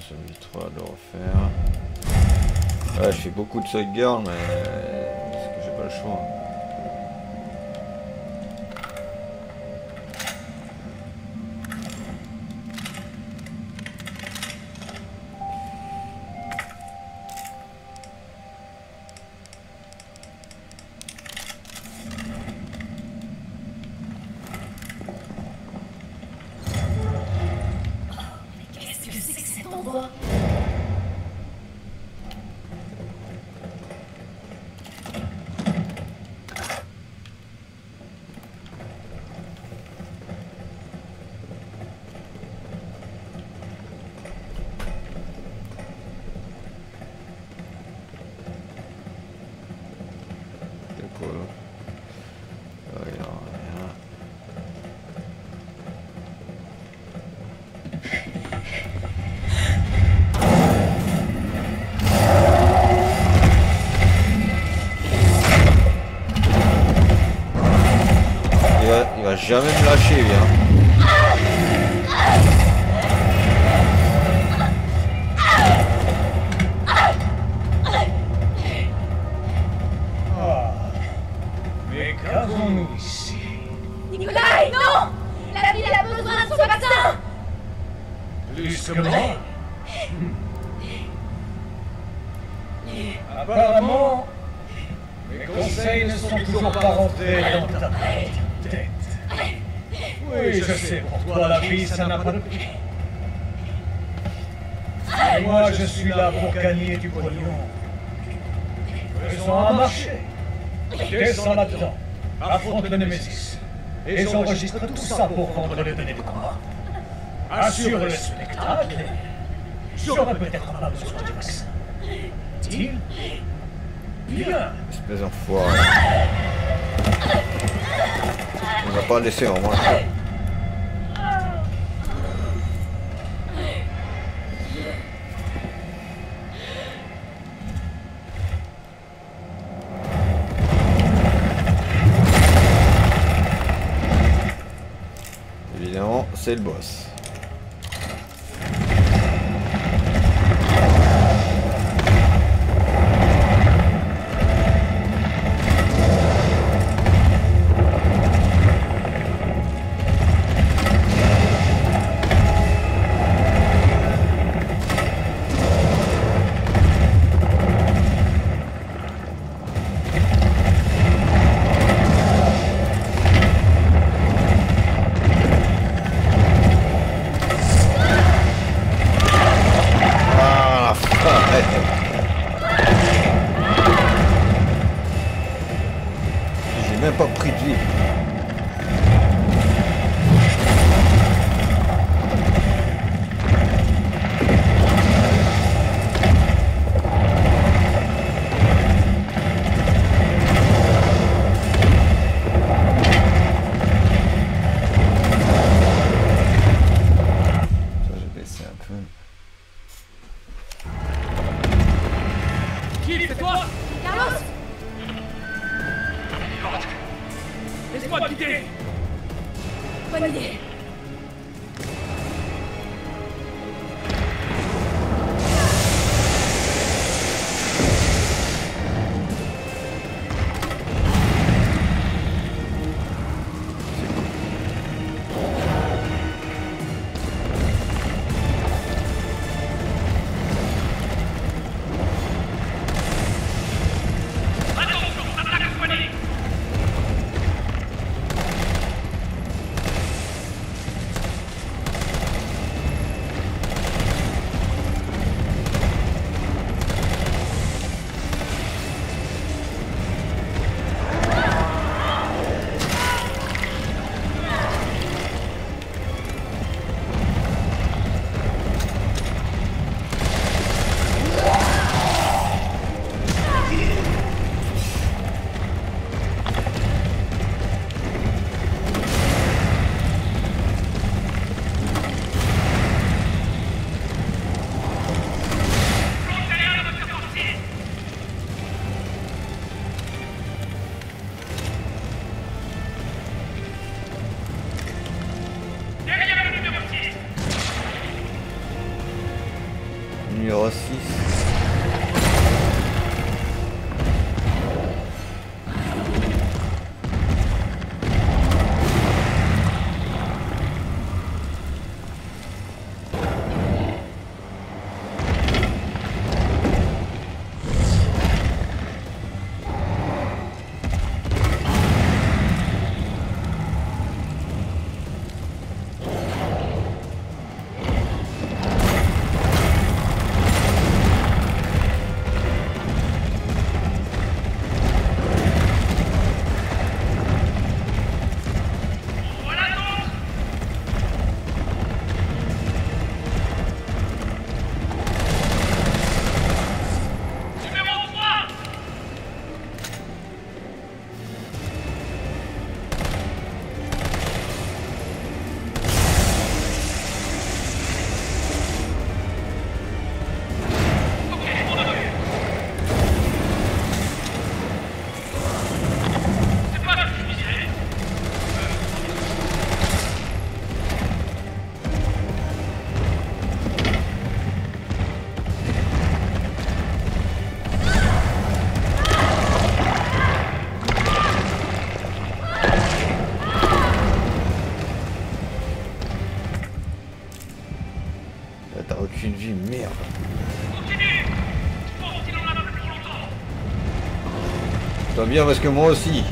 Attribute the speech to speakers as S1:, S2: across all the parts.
S1: ça, ça m'évitera de le refaire. Ouais, je fais beaucoup de sauvegarde, mais que
S2: cet endroit
S1: C'est quoi là Ah, il y a rien. Il va, il va jamais me lâcher, lui. Hein.
S3: Mais qu'avons-nous ici?
S2: Nikolai, non La ville a besoin de son vaccin
S3: Plus que moi Apparemment, mes conseils ne sont toujours pas rentrés dans ta tête. Oui, je sais, pour toi la vie, ça n'a pas de prix. Et moi, je suis là pour gagner du pognon. Faisons un marché. Descends là-dedans? Affronte le Némésis. Et j'enregistre tout ça pour rendre les données de combat. Assure le spectacle. J'aurai peut-être pas besoin du vaccin. Deal Bien.
S1: Espèce d'enfoiré. On va pas laisser en moins. Évidemment, c'est parce que moi aussi.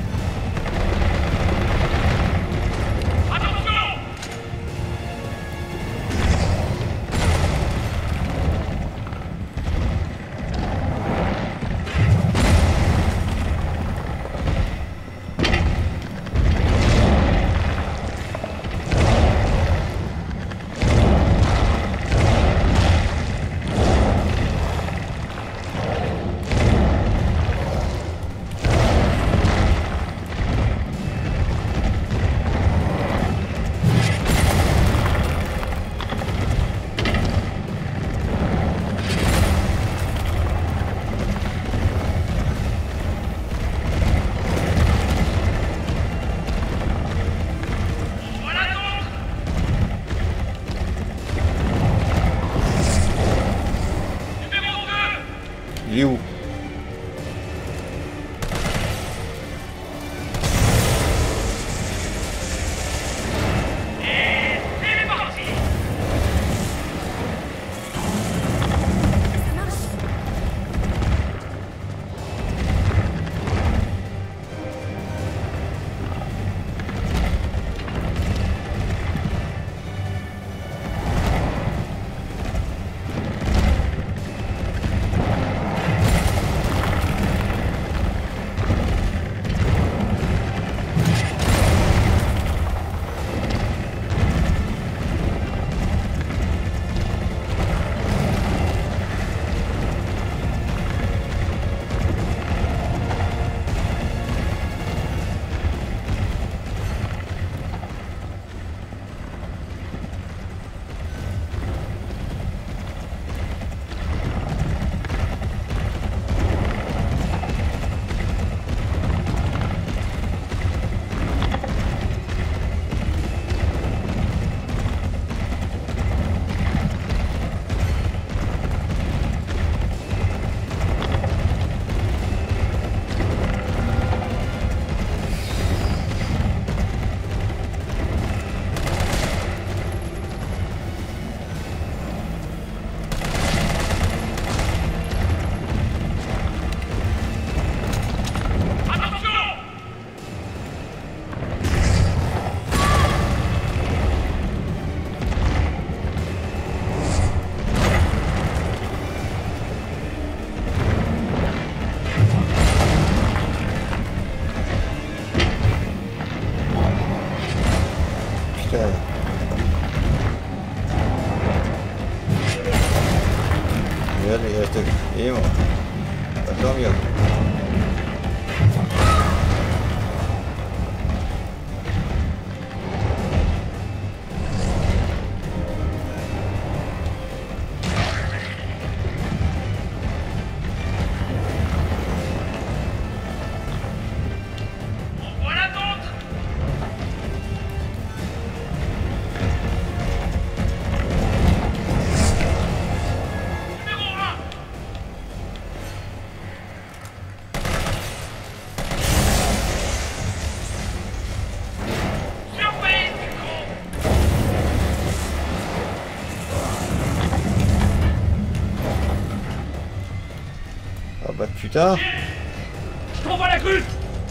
S3: Je t'envoie la grue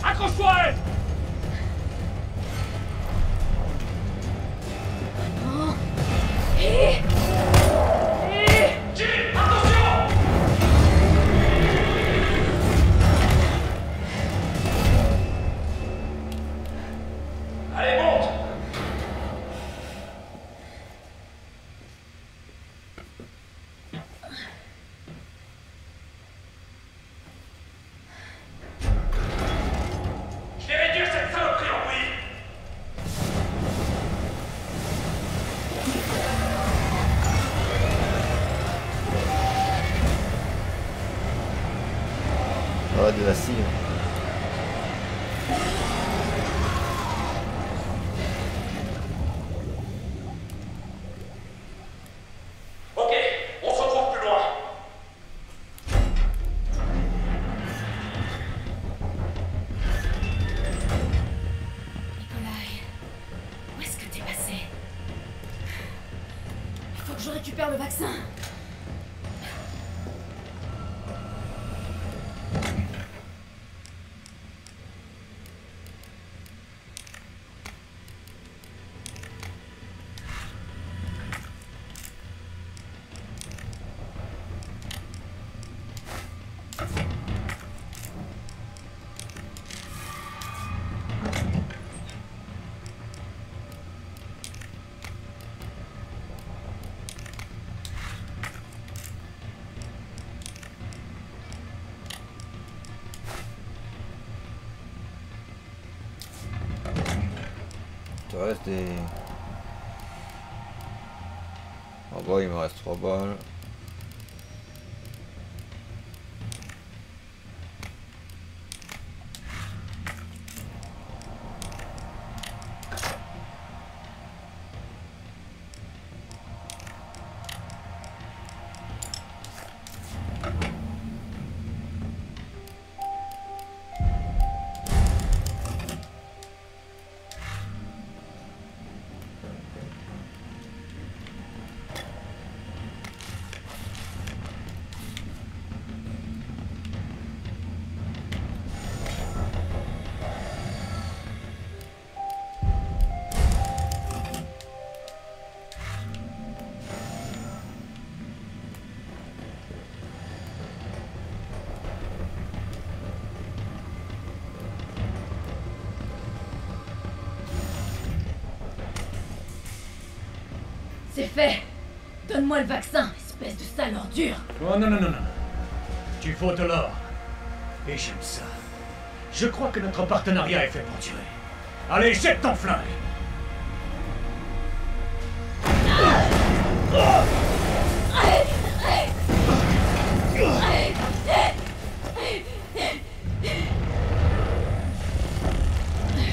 S3: Accroche-toi
S1: Tu reste des... En bas, il me reste 3 balles.
S2: C'est fait Donne-moi le vaccin, espèce de sale ordure
S3: Oh non, non, non, non. Tu fautes l'or. Et j'aime ça. Je crois que notre partenariat est fait pour durer. Allez, jette ton flingue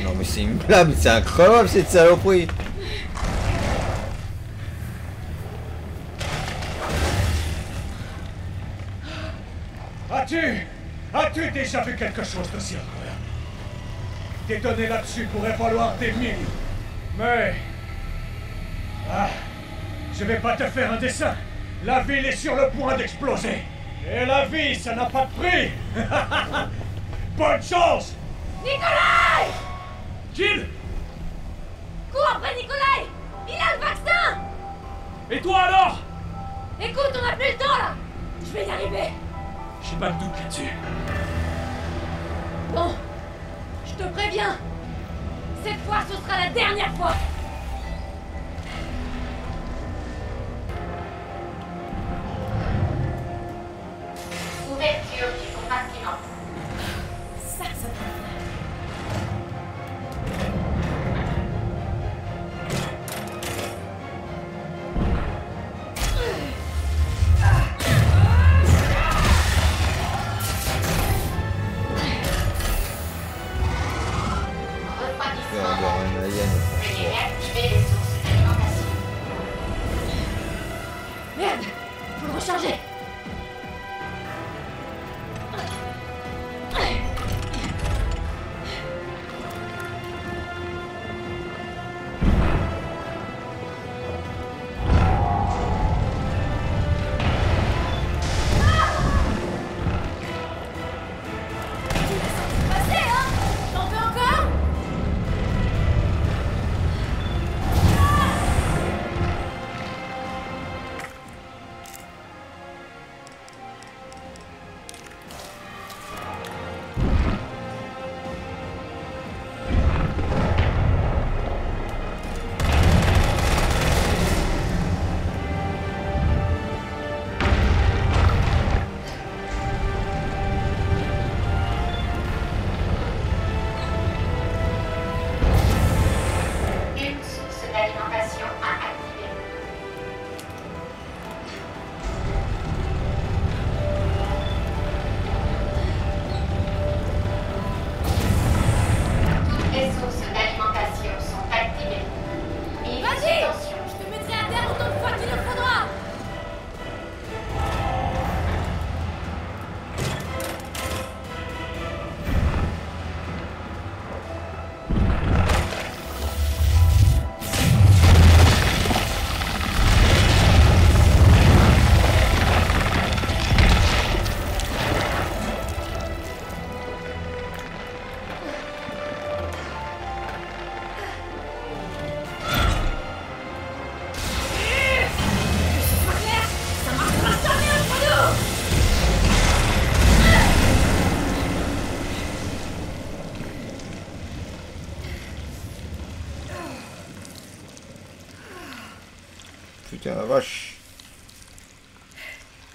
S1: Non mais c'est une blague, c'est incroyable cette saloperie
S3: quelque chose d'aussi incroyable Détonner là-dessus pourrait valoir des millions. Mais... Ah, je vais pas te faire un dessin. La ville est sur le point d'exploser. Et la vie, ça n'a pas de prix. Bonne chance
S2: Nikolai
S3: Jill
S2: Cours après Nikolai Il a le vaccin
S3: Et toi alors?
S2: Écoute, on a plus le temps là Je vais y arriver
S3: J'ai pas de doute là-dessus.
S2: Bon, je te préviens. Cette fois, ce sera la dernière fois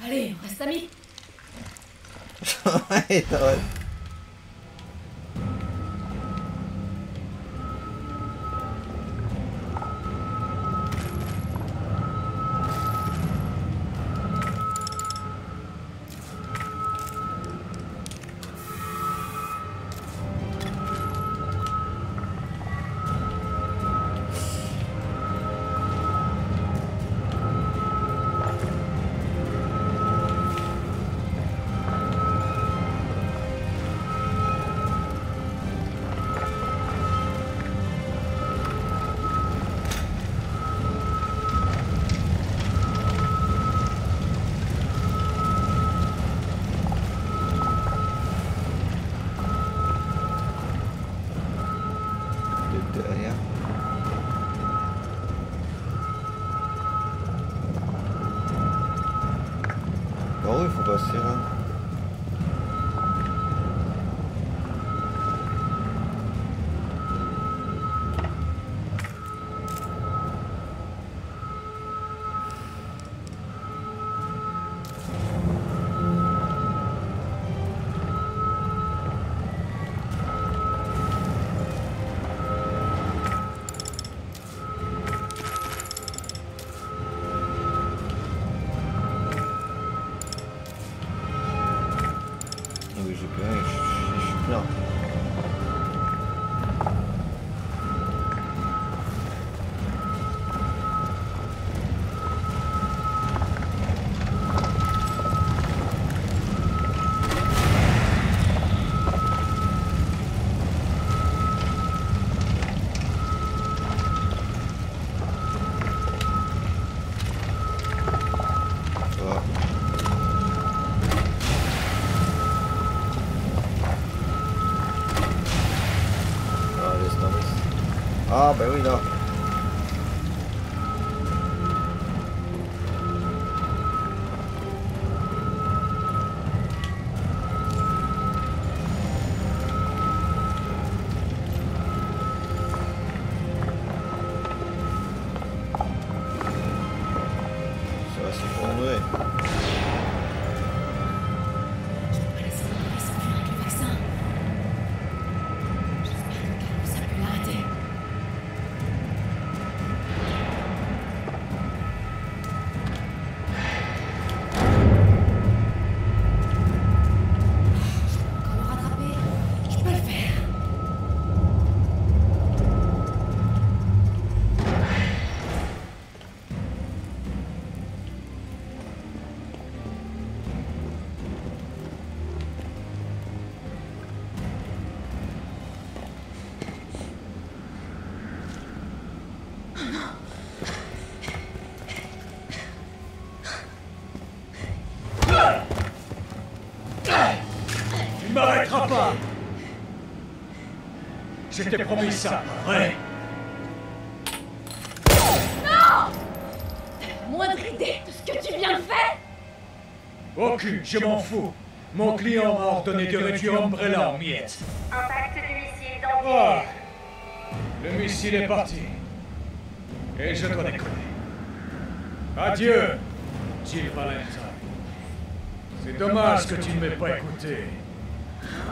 S2: Allez, on reste amis.
S1: Ouais, Golfo, parceiro. Né? Ah, bah oui, là. Ça
S2: pas Je
S3: t'ai promis ça, vrai
S2: Moindre idée de ce que tu viens de faire
S3: Aucune, je m'en fous. Mon client m'a ordonné de réduire Umbrella en miettes.
S4: Impact du missile dans
S3: Ah Le missile est parti. Et je dois décoller. Adieu, Jill Valentine. C'est dommage que tu ne m'aies pas écouté.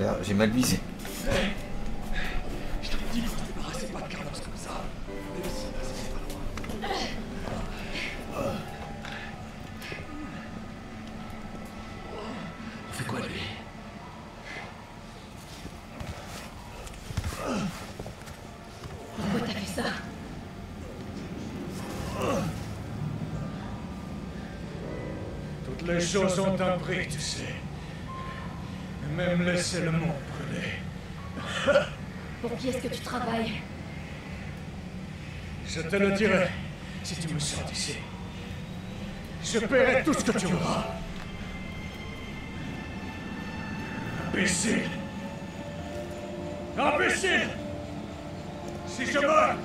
S1: Merde, J'ai mal visé.
S3: Je te dis, vous ne débarrassez pas de Carlos comme ça. Même si c'est pas loin. On fait quoi lui?
S2: Pourquoi t'as fait ça?
S3: Toutes les choses ont un prix, tu sais. Même laisser le monde brûler.
S2: Pour qui est-ce que tu travailles?
S3: Je te le dirai si tu me sors d'ici. Je paierai tout ce que tu voudras. Imbécile Imbécile Si je meurs,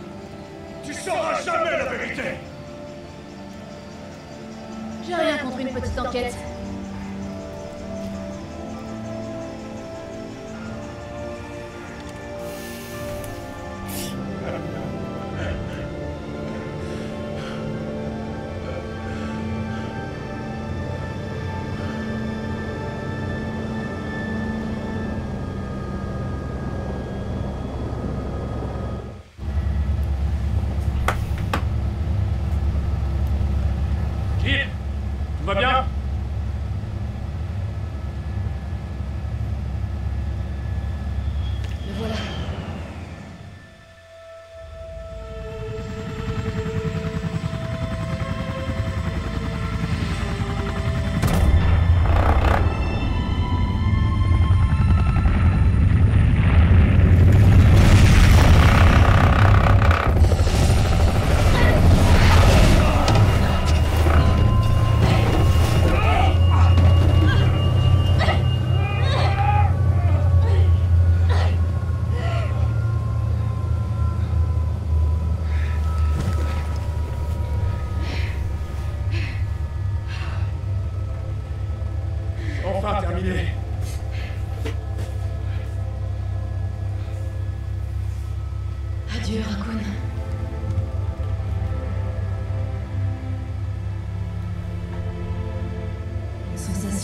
S3: tu sauras jamais la vérité
S2: J'ai rien contre une petite enquête.
S3: Va bien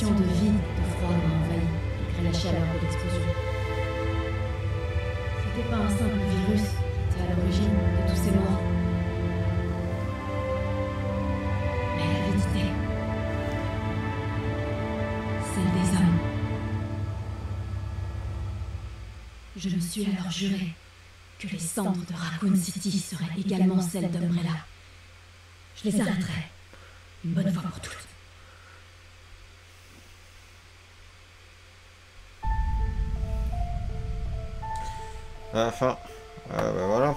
S2: de vide, de froid m'a envahi, malgré la chaleur de l'explosion. C'était pas un simple virus qui était à l'origine de tous ces morts. Mais l'avidité. Celle des hommes. Je me suis alors juré que les cendres de Raccoon City seraient également celles d'Umbrella. Je les arrêterai, une bonne fois pour toutes.
S1: À la fin. Ah bah voilà.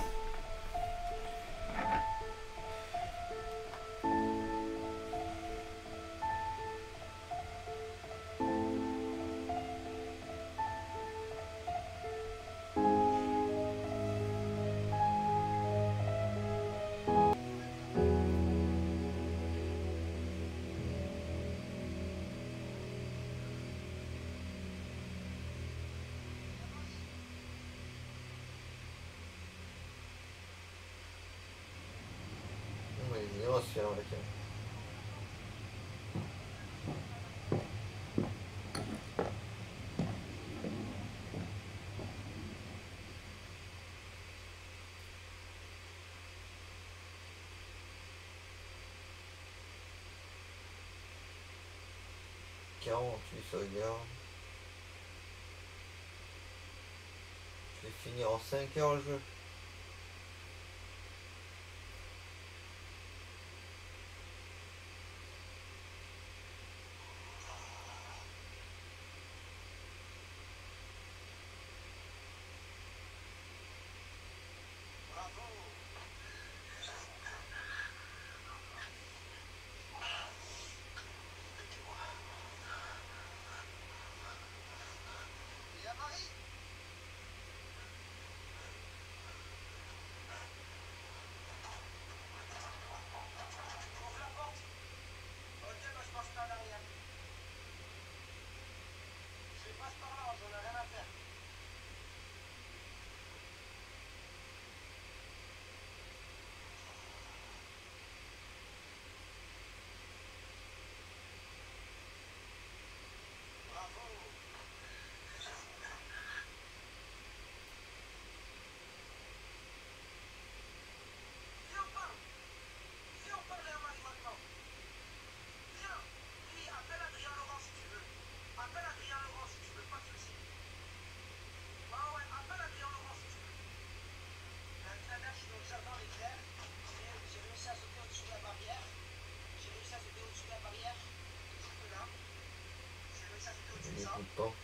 S1: Avec elle. Quarante-huit sauvegardes. Je vais finir en 5 heures le jeu. Beaucoup